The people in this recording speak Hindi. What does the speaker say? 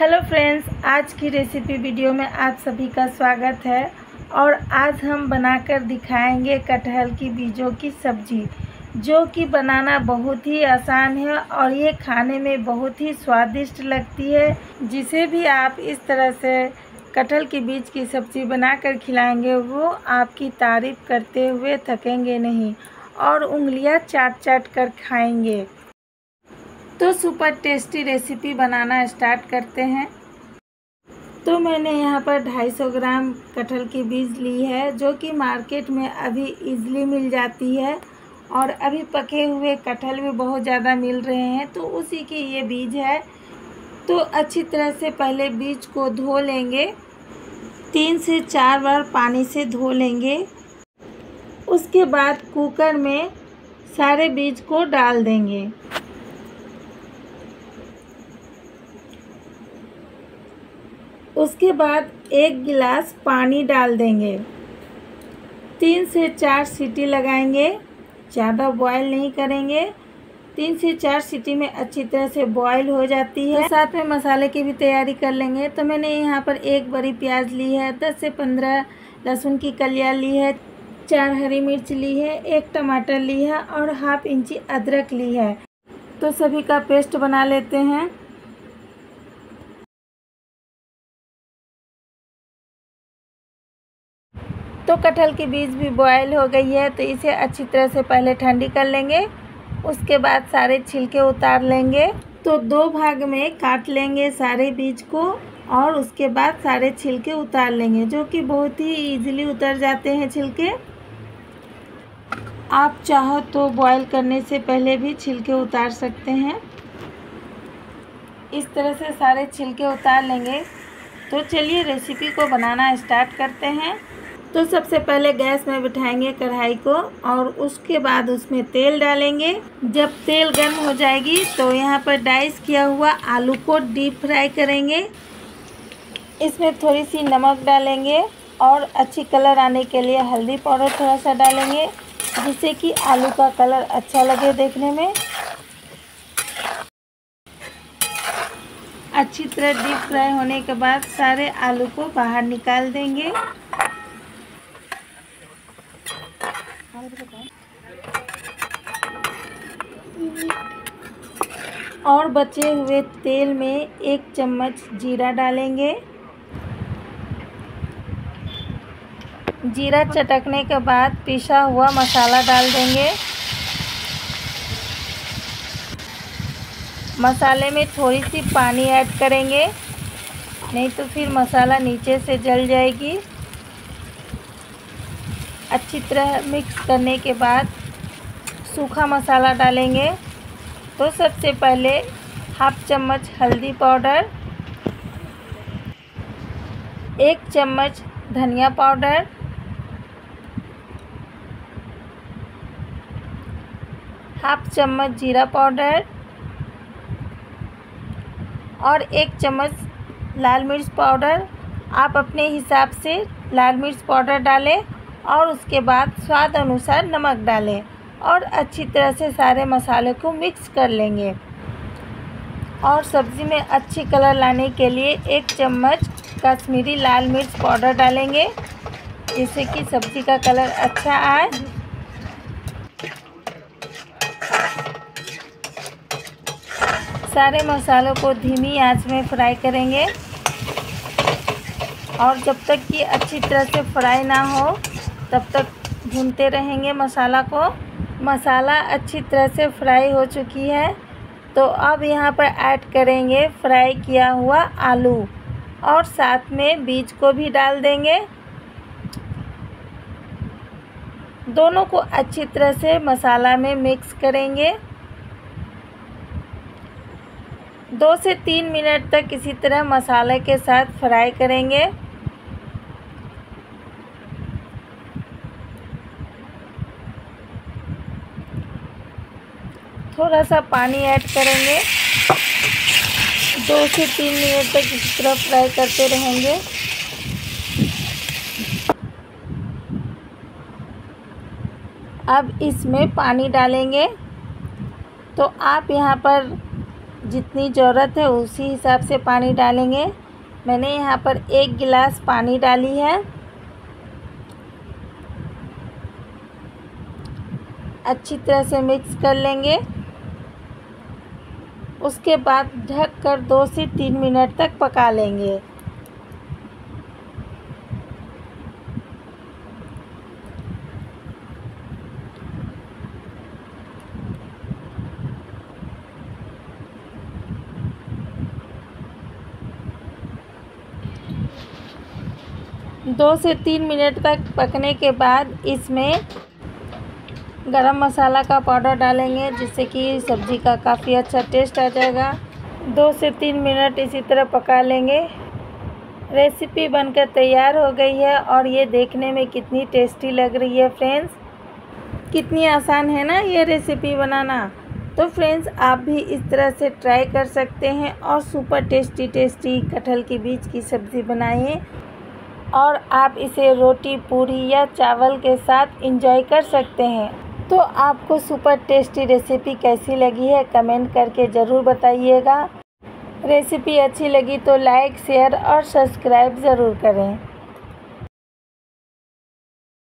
हेलो फ्रेंड्स, आज की रेसिपी वीडियो में आप सभी का स्वागत है और आज हम बनाकर दिखाएँगे कटहल की बीजों की सब्ज़ी, जो कि बनाना बहुत ही आसान है और ये खाने में बहुत ही स्वादिष्ट लगती है। जिसे भी आप इस तरह से कटहल के बीज की सब्ज़ी बनाकर खिलाएँगे, वो आपकी तारीफ़ करते हुए थकेंगे नहीं और उंगलियाँ चाट चाट कर खाएँगे। तो सुपर टेस्टी रेसिपी बनाना स्टार्ट करते हैं। तो मैंने यहाँ पर 250 ग्राम कटहल की बीज ली है, जो कि मार्केट में अभी इजली मिल जाती है और अभी पके हुए कटहल भी बहुत ज़्यादा मिल रहे हैं तो उसी की ये बीज है। तो अच्छी तरह से पहले बीज को धो लेंगे। तीन से चार बार पानी से धो लेंगे। उसके बाद कुकर में सारे बीज को डाल देंगे। उसके बाद एक गिलास पानी डाल देंगे। तीन से चार सीटी लगाएँगे। ज़्यादा बॉयल नहीं करेंगे। तीन से चार सीटी में अच्छी तरह से बॉयल हो जाती है। तो साथ में मसाले की भी तैयारी कर लेंगे। तो मैंने यहाँ पर एक बड़ी प्याज ली है, दस से पंद्रह लहसुन की कलिया ली है, चार हरी मिर्च ली है, एक टमाटर ली है और हाफ़ इंची अदरक ली है। तो सभी का पेस्ट बना लेते हैं। तो कटहल के बीज भी बॉयल हो गई है तो इसे अच्छी तरह से पहले ठंडी कर लेंगे। उसके बाद सारे छिलके उतार लेंगे। तो दो भाग में काट लेंगे सारे बीज को और उसके बाद सारे छिलके उतार लेंगे, जो कि बहुत ही इजीली उतर जाते हैं छिलके। आप चाहो तो बॉयल करने से पहले भी छिलके उतार सकते हैं। इस तरह से सारे छिलके उतार लेंगे। तो चलिए रेसिपी को बनाना स्टार्ट करते हैं। तो सबसे पहले गैस में बिठाएँगे कढ़ाई को और उसके बाद उसमें तेल डालेंगे। जब तेल गर्म हो जाएगी तो यहाँ पर डाइस किया हुआ आलू को डीप फ्राई करेंगे। इसमें थोड़ी सी नमक डालेंगे और अच्छी कलर आने के लिए हल्दी पाउडर थोड़ा सा डालेंगे, जिससे कि आलू का कलर अच्छा लगे देखने में। अच्छी तरह डीप फ्राई होने के बाद सारे आलू को बाहर निकाल देंगे। और बचे हुए तेल में एक चम्मच जीरा डालेंगे। जीरा चटकने के बाद पिसा हुआ मसाला डाल देंगे। मसाले में थोड़ी सी पानी ऐड करेंगे, नहीं तो फिर मसाला नीचे से जल जाएगी। अच्छी तरह मिक्स करने के बाद सूखा मसाला डालेंगे। तो सबसे पहले हाफ़ चम्मच हल्दी पाउडर, एक चम्मच धनिया पाउडर हाफ़ चम्मच जीरा पाउडर और एक चम्मच लाल मिर्च पाउडर। आप अपने हिसाब से लाल मिर्च पाउडर डालें। और उसके बाद स्वाद अनुसार नमक डालें और अच्छी तरह से सारे मसाले को मिक्स कर लेंगे। और सब्ज़ी में अच्छी कलर लाने के लिए एक चम्मच कश्मीरी लाल मिर्च पाउडर डालेंगे। जिससे कि सब्ज़ी का कलर अच्छा आए। सारे मसालों को धीमी आँच में फ्राई करेंगे। और जब तक कि अच्छी तरह से फ्राई ना हो तब तक भूनते रहेंगे मसाला को। मसाला अच्छी तरह से फ्राई हो चुकी है। तो अब यहाँ पर ऐड करेंगे फ्राई किया हुआ आलू और साथ में बीज को भी डाल देंगे। दोनों को अच्छी तरह से मसाला में मिक्स करेंगे। दो से तीन मिनट तक इसी तरह मसाले के साथ फ्राई करेंगे। थोड़ा सा पानी ऐड करेंगे। दो से तीन मिनट तक इस तरह फ्राई करते रहेंगे। अब इसमें पानी डालेंगे। तो आप यहाँ पर जितनी ज़रूरत है उसी हिसाब से पानी डालेंगे। मैंने यहाँ पर एक गिलास पानी डाली है। अच्छी तरह से मिक्स कर लेंगे। उसके बाद ढक कर दो से तीन मिनट तक पका लेंगे। दो से तीन मिनट तक पकने के बाद इसमें गरम मसाला का पाउडर डालेंगे, जिससे कि सब्ज़ी का काफ़ी अच्छा टेस्ट आ जाएगा। दो से तीन मिनट इसी तरह पका लेंगे। रेसिपी बनकर तैयार हो गई है और ये देखने में कितनी टेस्टी लग रही है फ्रेंड्स कितनी आसान है ना ये रेसिपी बनाना। तो फ्रेंड्स आप भी इस तरह से ट्राई कर सकते हैं और सुपर टेस्टी टेस्टी कटहल के बीज की सब्ज़ी बनाइए। और आप इसे रोटी, पूरी या चावल के साथ इंजॉय कर सकते हैं। तो आपको सुपर टेस्टी रेसिपी कैसी लगी है कमेंट करके ज़रूर बताइएगा। रेसिपी अच्छी लगी तो लाइक शेयर और सब्सक्राइब ज़रूर करें।